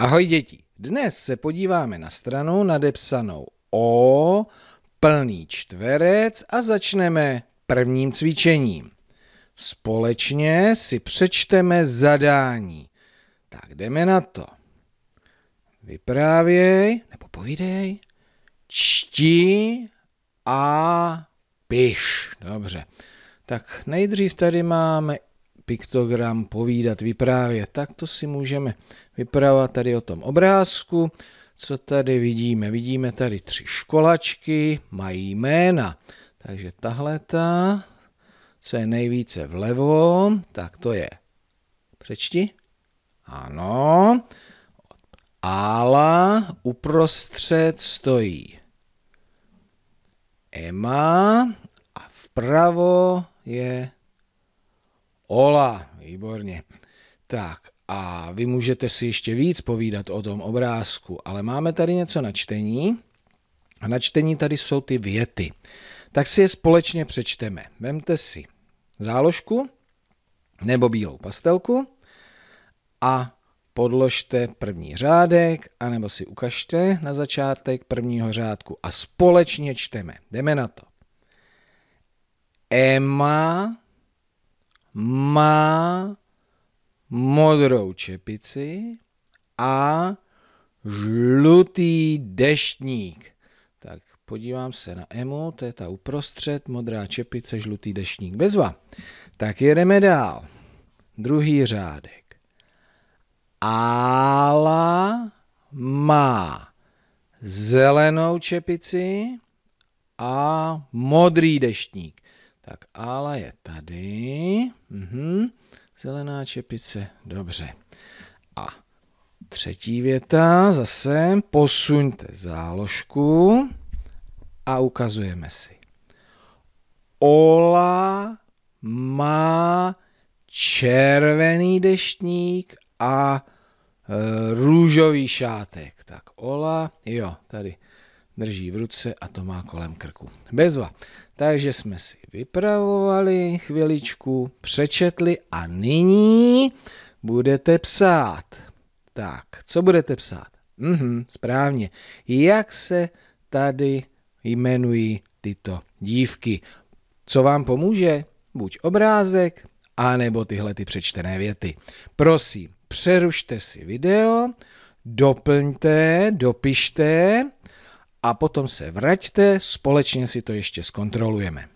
Ahoj děti, dnes se podíváme na stranu nadepsanou O, plný čtverec a začneme prvním cvičením. Společně si přečteme zadání. Tak jdeme na to. Vyprávěj, nebo povídej, čti a piš. Dobře. Tak nejdřív tady máme piktogram, povídat, vyprávět. Tak to si můžeme vyprávat tady o tom obrázku. Co tady vidíme? Vidíme tady tři školačky, mají jména. Takže tahle ta, co je nejvíce vlevo, tak to je. Přečti. Ano. Ála uprostřed stojí. Emma a vpravo je Ola, výborně. Tak a vy můžete si ještě víc povídat o tom obrázku, ale máme tady něco na čtení. A na čtení tady jsou ty věty. Tak si je společně přečteme. Vemte si záložku nebo bílou pastelku a podložte první řádek, anebo si ukažte na začátek prvního řádku a společně čteme. Jdeme na to. Emma má modrou čepici a žlutý deštník. Tak podívám se na Emu, to je ta uprostřed, modrá čepice, žlutý deštník. Bezva. Tak jedeme dál. Druhý řádek. Ála má zelenou čepici a modrý deštník. Tak Ála je tady. Mhm. Zelená čepice, dobře. A třetí věta, zase posuňte záložku a ukazujeme si. Ola má červený deštník a e, růžový šátek. Tak Ola, jo, tady drží v ruce a to má kolem krku. Bezva. Takže jsme si vypravovali chviličku, přečetli a nyní budete psát. Tak, co budete psát? Mhm, správně. Jak se tady jmenují tyto dívky? Co vám pomůže? Buď obrázek, anebo tyhle ty přečtené věty. Prosím, přerušte si video, doplňte, dopište a potom se vraťte, společně si to ještě zkontrolujeme.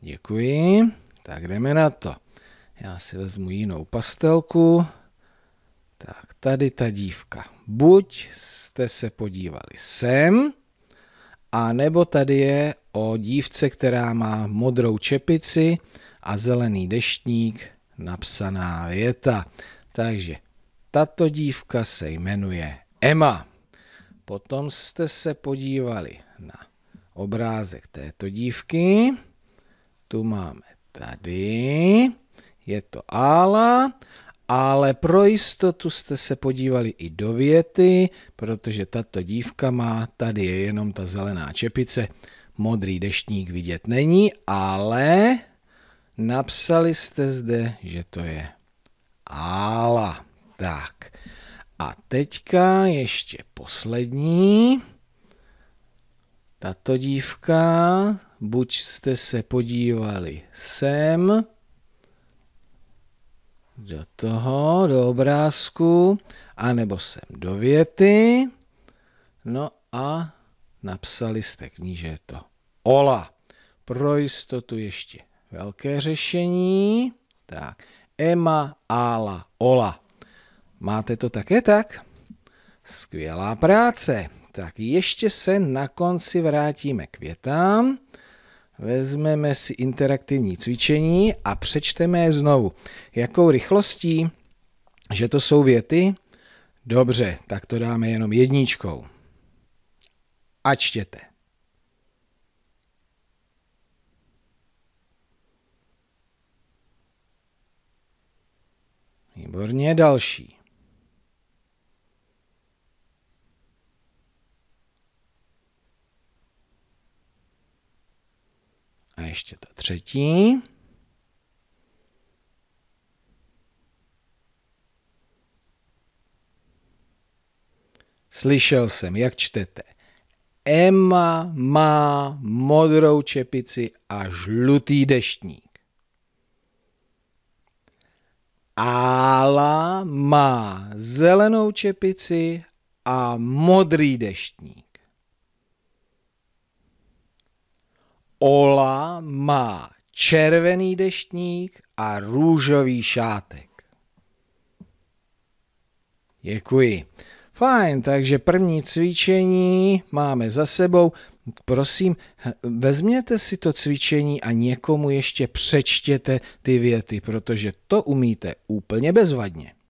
Děkuji. Tak jdeme na to. Já si vezmu jinou pastelku. Tak tady ta dívka. Buď jste se podívali sem, a nebo tady je o dívce, která má modrou čepici a zelený deštník napsaná věta. Takže tato dívka se jmenuje Emma. Potom jste se podívali na obrázek této dívky. Tu máme tady. Je to Ála, ale pro jistotu jste se podívali i do věty, protože tato dívka má, tady je jenom ta zelená čepice, modrý deštník vidět není, ale Napsali jste zde, že to je ála. Tak. A teďka ještě poslední. Tato dívka, buď jste se podívali sem, do toho, do obrázku, anebo sem do věty. No a napsali jste kníže to Ola. Pro jistotu ještě Velké řešení. Tak, Ema, Ala, Ola. Máte to také tak? Skvělá práce. Tak ještě se na konci vrátíme k větám. Vezmeme si interaktivní cvičení a přečteme je znovu. Jakou rychlostí? Že to jsou věty? Dobře, tak to dáme jenom jedničkou. A čtěte. Výborně, další. A ještě ta třetí. Slyšel jsem, jak čtete. Emma má modrou čepici a žlutý deštník. Ála má zelenou čepici a modrý deštník. Ola má červený deštník a růžový šátek. Děkuji. Fajn, takže první cvičení máme za sebou. Prosím, vezměte si to cvičení a někomu ještě přečtěte ty věty, protože to umíte úplně bezvadně.